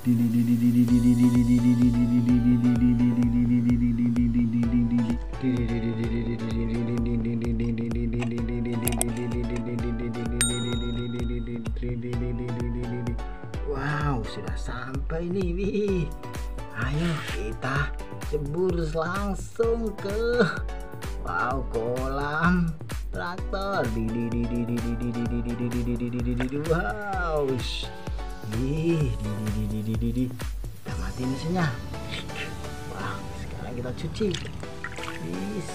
Wow, sudah sampai nih. Wi. Ayo kita jebur langsung ke wow kolam traktor. Wow, di di di di di di di kita matiin mesinnya wah sekarang kita cuci. Bis.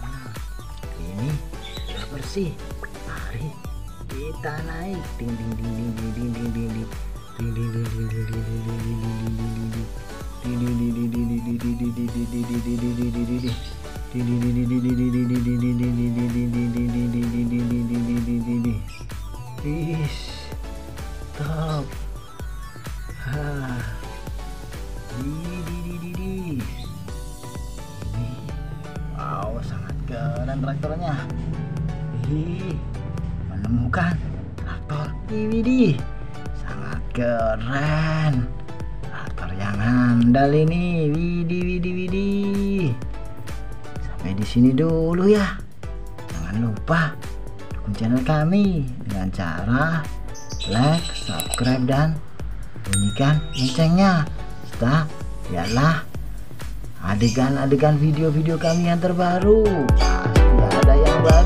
Nah, ini sudah bersih. Mari kita naik. Ding ding ding ding ding, ding. stop wow sangat keren traktornya. Menemukan traktor sangat keren. Handal ini. Widi, widi, widi. Sampai di sini dulu ya. Jangan lupa dukung channel kami dengan cara like, subscribe, dan bunyikan loncengnya. Serta lihatlah adegan-adegan video-video kami yang terbaru pasti ada yang baru